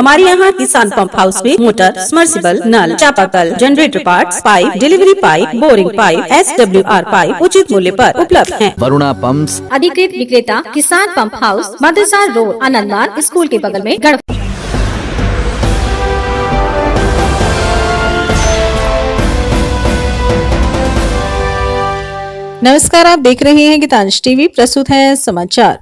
हमारे यहाँ किसान पंप हाउस में मोटर समर्सिबल नल चापाकल generator parts, pipe delivery pipe boring pipe S W R pipe उचित मूल्य पर उपलब्ध है। वरुणा पंप्स अधिकृत विक्रेता Kisan pump house Madrasa road आनंदमान school के बगल में गढ़ नमस्कार आप देख रहे हैं गीतांश टीवी प्रस्तुत है समाचार।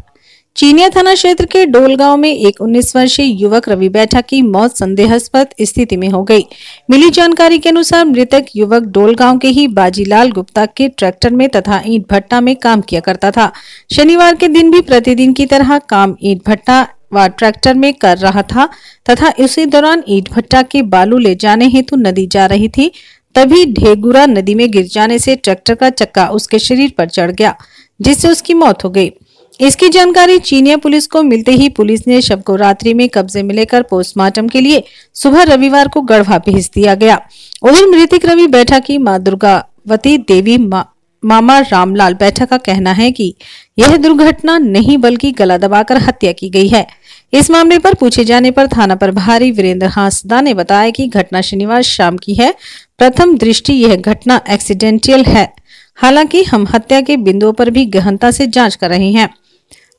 चीनिया थाना क्षेत्र के डोल गाँव में एक 19 वर्षीय युवक रवि बैठा की मौत संदेहास्पद स्थिति में हो गई। मिली जानकारी के अनुसार मृतक युवक डोल गाँव के ही बाजीलाल गुप्ता के ट्रैक्टर में तथा ईंट भट्टा में काम किया करता था। शनिवार के दिन भी प्रतिदिन की तरह काम ईंट भट्टा व ट्रैक्टर में कर रहा था तथा इसी दौरान ईट भट्टा के बालू ले जाने हेतु नदी जा रही थी, तभी ढेगुरा नदी में गिर जाने से ट्रैक्टर का चक्का उसके शरीर पर चढ़ गया, जिससे उसकी मौत हो गई। इसकी जानकारी चीनिया पुलिस को मिलते ही पुलिस ने शव को रात्रि में कब्जे में लेकर पोस्टमार्टम के लिए सुबह रविवार को गढ़वा भेज दिया गया। उधर मृतक रवि बैठा की माँ दुर्गावती देवी मा, मामा रामलाल बैठा का कहना है कि यह दुर्घटना नहीं बल्कि गला दबाकर हत्या की गई है। इस मामले पर पूछे जाने पर थाना प्रभारी वीरेंद्र हांसदा ने बताया कि घटना शनिवार शाम की है। प्रथम दृष्टि यह घटना एक्सीडेंटियल है। हालाँकि हम हत्या के बिंदुओं पर भी गहनता से जाँच कर रहे हैं।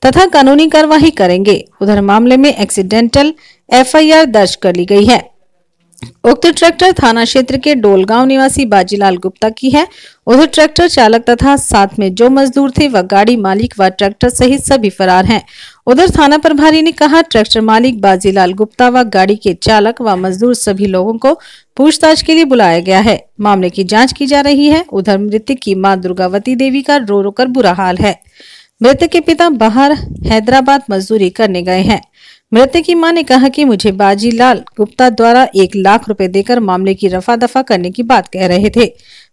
तथा कानूनी कार्यवाही करेंगे। उधर मामले में एक्सीडेंटल एफआईआर दर्ज कर ली गई है। उक्त ट्रैक्टर थाना क्षेत्र के डोलगांव निवासी बाजीलाल गुप्ता की है। उधर ट्रैक्टर चालक तथा साथ में जो मजदूर थे, वह गाड़ी मालिक व ट्रैक्टर सहित सभी फरार हैं। उधर थाना प्रभारी ने कहा, ट्रैक्टर मालिक बाजीलाल गुप्ता व गाड़ी के चालक व मजदूर सभी लोगों को पूछताछ के लिए बुलाया गया है। मामले की जाँच की जा रही है। उधर मृतक की माँ दुर्गावती देवी का रो रो बुरा हाल है। मृतक के पिता बाहर हैदराबाद मजदूरी करने गए हैं। मृतक की माँ ने कहा कि मुझे बाजीलाल गुप्ता द्वारा एक लाख रुपए देकर मामले की रफा दफ़ा करने की बात कह रहे थे।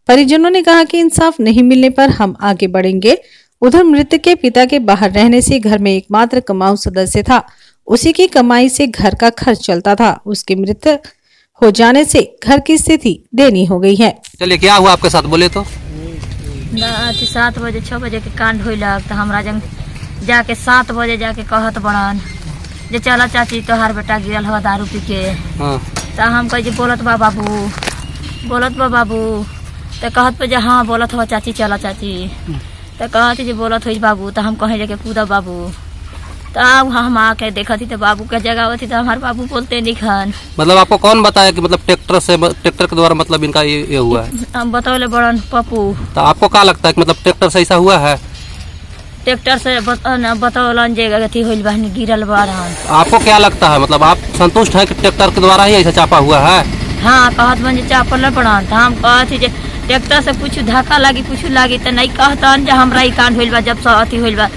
परिजनों ने कहा कि इंसाफ नहीं मिलने पर हम आगे बढ़ेंगे। उधर मृतक के पिता के बाहर रहने से घर में एकमात्र कमाऊ सदस्य था। उसी की कमाई से घर का खर्च चलता था। उसके मृत हो जाने से घर की स्थिति देनी हो गई है। चलिए, क्या हुआ आपके साथ? बोले तो। अथी सात बजे छः बजे के कांड हो तो हमरा जंग जाके सात बजे जाके कहत बड़न जे चल चाची तोहार बेटा गिरल हो दारू पी के। हाँ। तो हम कहे बोलत बा बाबू बोलत बा बाबू। तो कहत पे जे हाँ बोलत हो चाची चल चाची। तो कहत जे बोलत हो बाबू तो हम कहे जाके कूद बाबू। तो अब हम आके देखती तो बाबू के जगह होती तो हमारे बाबू बोलते नहीं खान मतलब आपको कौन बताया कि मतलब ट्रैक्टर से ट्रैक्टर के द्वारा मतलब इनका ये, ये हुआ है? हम बतौले बड़न पप्पू। तो आपको क्या लगता है कि मतलब ट्रैक्टर से ऐसा हुआ है? ट्रैक्टर से बतौलन जे अथी होइल बहनी गिरल बारन आपको क्या लगता है? मतलब आप संतुष्ट है कि ट्रैक्टर के द्वारा ही ऐसा चापा हुआ है? हाँ कहत बन चापल पड़न तो हम कहत ट्रैक्टर से कुछ धक्का लागी कुछ लागी तो नहीं कहतन जे हमरा ई कांड होइल बा जब से अथी होइल बा।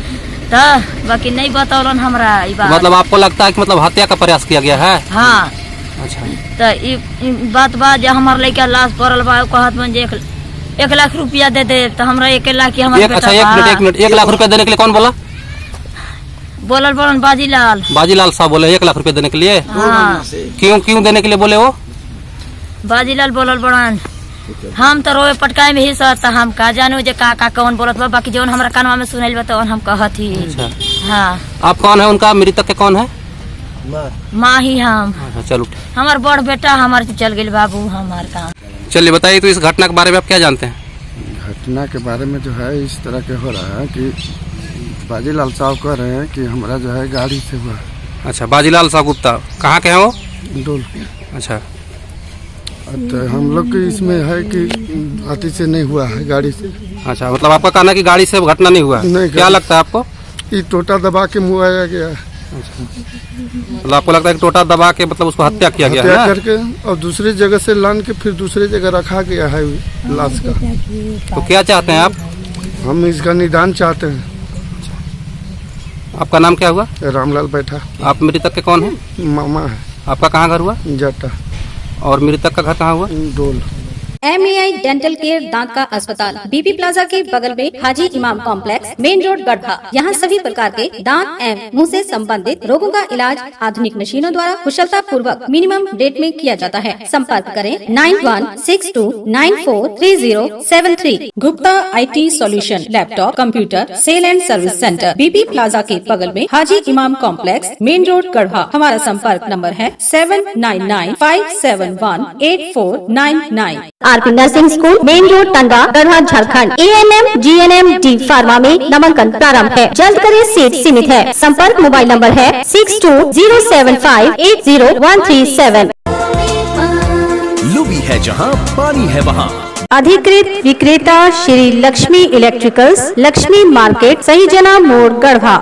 तो बाकी नहीं बतौलन हमरा बात। मतलब आपको लगता है कि मतलब हत्या का प्रयास किया गया है? हाँ। अच्छा। तो बात बा जे हमार लड़का लाश पड़ल बा कहत बन जे एक, एक लाख रुपया दे दे तो हमरा एक लाख की हमार एक अच्छा एक मिनट एक मिनट एक लाख रुपया देने के लिए कौन बोला? बोलल बड़न बाजीलाल। बाजीलाल साहब बोले एक लाख रुपया देने के लिए? हाँ। क्यों क्यों देने के लिए बोले वो? बाजीलाल बोलल बड़न हम तो रोए पटकाए में ही सर हम का जानू जे का का कौन बोलत बा? बाकी जौन हमरा कानवा में सुनल बा तौन हम कहत ही। अच्छा। हाँ। आप कौन है? उनका मृतक के कौन है? माँ। ही हम। अच्छा चलो। हमार बड़ बेटा हमार चल गेल बाबू हमार काम चलिए बताइए तो इस घटना के बारे में आप क्या जानते हैं? घटना के बारे में जो है इस तरह के हो रहा है कि बाजीलाल साहब कह रहे हैं कि हमारा जो है गाड़ी से हुआ। अच्छा बाजीलाल साहब गुप्ता। कहाँ के हैं वो? डोल अच्छा। तो हम लोग के इसमें है कि अति से नहीं हुआ है गाड़ी से। अच्छा मतलब आपका कहना कि गाड़ी से घटना नहीं हुआ नहीं, क्या लगता है आपको? ये टोटा दबा के मुआया गया है। मतलब आपको लगता है कि टोटा दबा के मतलब उसको हत्या किया गया है? हत्या करके और दूसरी जगह से लान के फिर दूसरी जगह रखा गया है लाश का। तो क्या चाहते हैं आप? हम इसका निदान चाहते हैं। आपका नाम क्या हुआ? रामलाल बैठा आप मृतक के कौन है? मामा है। आपका कहाँ घर हुआ? जटा। और मृतक का घर कहाँ हुआ? डोल। M A I dental care दांत का अस्पताल बीबी प्लाजा के बगल में हाजी इमाम कॉम्प्लेक्स मेन रोड गढ़ा यहाँ सभी प्रकार के दांत एवं मुँह से संबंधित रोगों का इलाज आधुनिक मशीनों द्वारा कुशलता पूर्वक मिनिमम डेट में किया जाता है। संपर्क करें nine one six two nine four three zero seven three Gupta IT solution laptop computer sale and service centre BB plaza के बगल में हाजी इमाम कॉम्प्लेक्स मेन रोड गढ़ा हमारा संपर्क नंबर है seven nine nine five seven one eight four nine nine RP nursing school main road Tanda Garhwa Jharkhand. A N M G N M D pharma में नामांकन प्रारंभ है। जल्द करें सीट सीमित है। संपर्क मोबाइल नंबर है six two zero seven five eight zero one three seven Lubi है जहाँ पानी है वहाँ। अधिकृत विक्रेता श्री लक्ष्मी इलेक्ट्रिकल्स लक्ष्मी मार्केट सही जना मोड़ गढ़वा।